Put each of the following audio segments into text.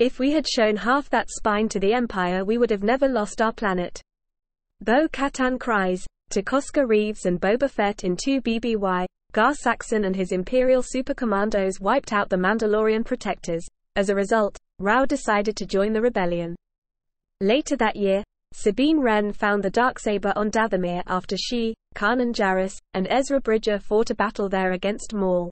If we had shown half that spine to the Empire we would have never lost our planet. Bo Katan cries, to Koska Reeves and Boba Fett in 2 BBY, Gar Saxon and his Imperial supercommandos wiped out the Mandalorian protectors. As a result, Rau decided to join the rebellion. Later that year, Sabine Wren found the Darksaber on Dathomir after she, Kanan Jarrus, and Ezra Bridger fought a battle there against Maul.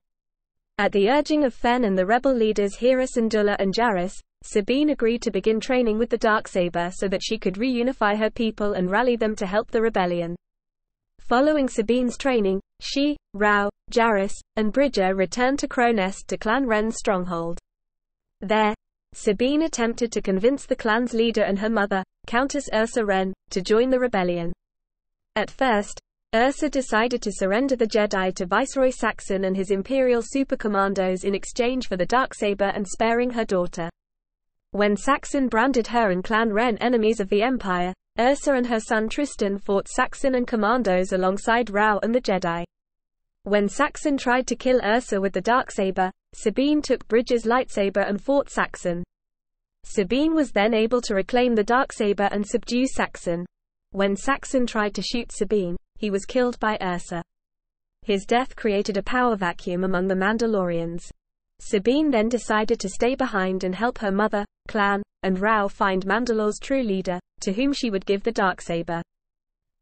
At the urging of Fenn and the rebel leaders Hera Syndulla and Jarrus, Sabine agreed to begin training with the Darksaber so that she could reunify her people and rally them to help the rebellion. Following Sabine's training, she, Rau, Jarrus, and Bridger returned to Krownest to Clan Wren's stronghold. There, Sabine attempted to convince the clan's leader and her mother, Countess Ursa Wren, to join the rebellion. At first, Ursa decided to surrender the Jedi to Viceroy Saxon and his Imperial supercommandos in exchange for the Darksaber and sparing her daughter. When Saxon branded her and Clan Wren enemies of the Empire, Ursa and her son Tristan fought Saxon and commandos alongside Rau and the Jedi. When Saxon tried to kill Ursa with the Darksaber, Sabine took Bridger's lightsaber and fought Saxon. Sabine was then able to reclaim the Darksaber and subdue Saxon. When Saxon tried to shoot Sabine, he was killed by Ursa. His death created a power vacuum among the Mandalorians. Sabine then decided to stay behind and help her mother, clan, and Rau find Mandalore's true leader, to whom she would give the Darksaber.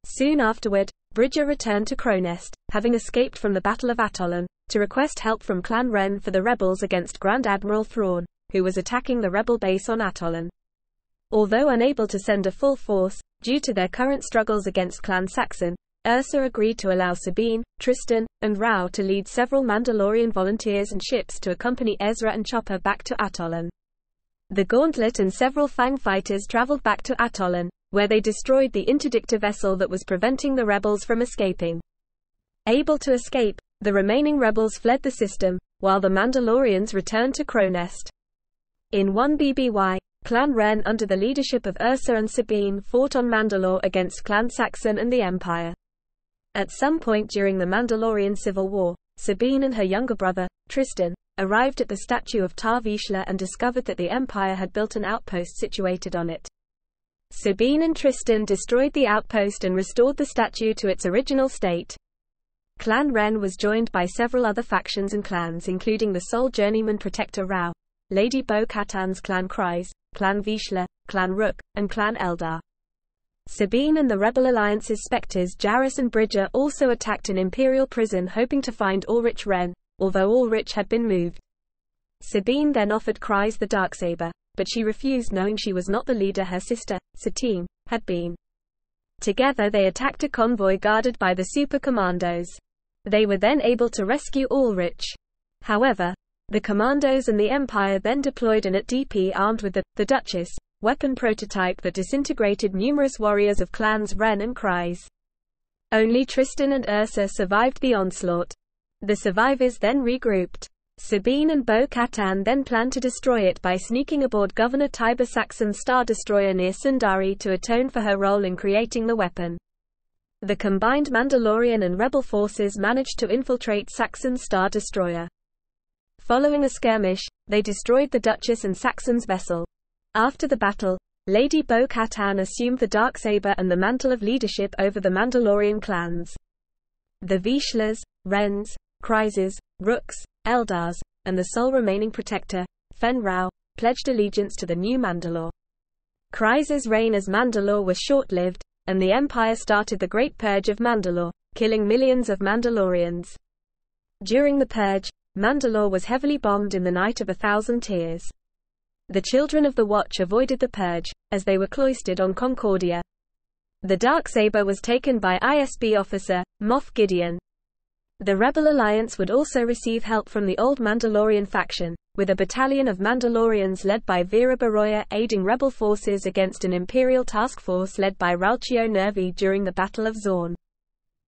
Soon afterward, Bridger returned to Krownest, having escaped from the Battle of Atollon, to request help from Clan Wren for the rebels against Grand Admiral Thrawn, who was attacking the rebel base on Atollon. Although unable to send a full force, due to their current struggles against Clan Saxon, Ursa agreed to allow Sabine, Tristan, and Rau to lead several Mandalorian volunteers and ships to accompany Ezra and Chopper back to Atollon. The Gauntlet and several Fang fighters traveled back to Atollon, where they destroyed the interdictor vessel that was preventing the rebels from escaping. Able to escape, the remaining rebels fled the system, while the Mandalorians returned to Krownest. In 1 BBY, Clan Wren under the leadership of Ursa and Sabine fought on Mandalore against Clan Saxon and the Empire. At some point during the Mandalorian Civil War, Sabine and her younger brother, Tristan, arrived at the statue of Tar Vizsla and discovered that the Empire had built an outpost situated on it. Sabine and Tristan destroyed the outpost and restored the statue to its original state. Clan Wren was joined by several other factions and clans including the sole journeyman protector Rau, Lady Bo Katan's clan Kryze, Clan Vizsla, Clan Rook, and Clan Eldar. Sabine and the Rebel Alliance's Spectres Jarrus and Bridger also attacked an Imperial prison hoping to find Ulrich Wren, although Ulrich had been moved. Sabine then offered Kryze the Darksaber, but she refused knowing she was not the leader her sister, Satine, had been. Together they attacked a convoy guarded by the Super Commandos. They were then able to rescue Ulrich. However, the Commandos and the Empire then deployed an AT-DP armed with the, the Duchess, weapon prototype that disintegrated numerous warriors of clans Wren and Kryze. Only Tristan and Ursa survived the onslaught. The survivors then regrouped. Sabine and Bo Katan then planned to destroy it by sneaking aboard Governor Tiber Saxon's Star Destroyer near Sundari to atone for her role in creating the weapon. The combined Mandalorian and Rebel forces managed to infiltrate Saxon's Star Destroyer. Following a skirmish, they destroyed the Duchess and Saxon's vessel. After the battle, Lady Bo Katan assumed the dark saber and the mantle of leadership over the Mandalorian clans. The Vizslas, Wrens, Kryzes, Rooks, Eldars, and the sole remaining protector, Fenn Rau, pledged allegiance to the new Mandalore. Kryze's reign as Mandalore was short-lived, and the Empire started the Great Purge of Mandalore, killing millions of Mandalorians. During the Purge, Mandalore was heavily bombed in the Night of a Thousand Tears. The children of the Watch avoided the purge, as they were cloistered on Concordia. The Darksaber was taken by ISB officer, Moff Gideon. The Rebel Alliance would also receive help from the old Mandalorian faction, with a battalion of Mandalorians led by Vera Baroya aiding rebel forces against an Imperial task force led by Ralchio Nervi during the Battle of Zorn.